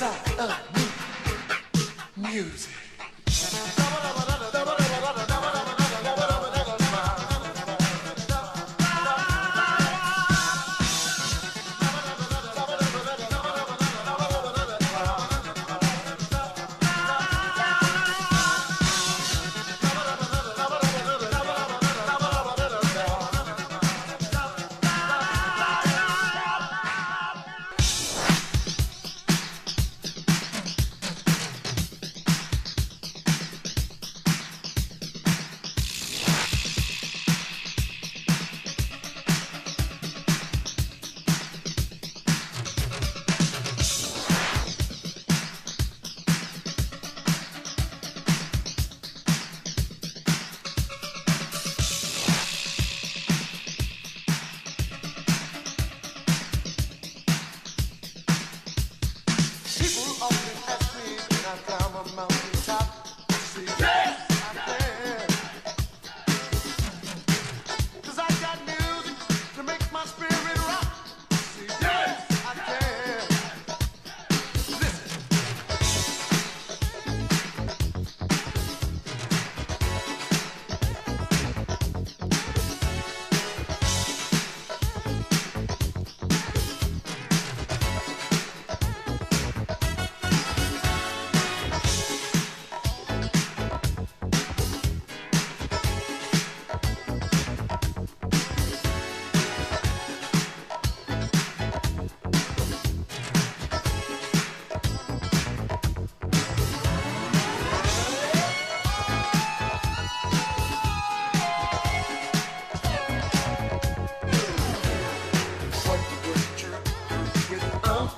inside of me. Music.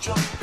jump.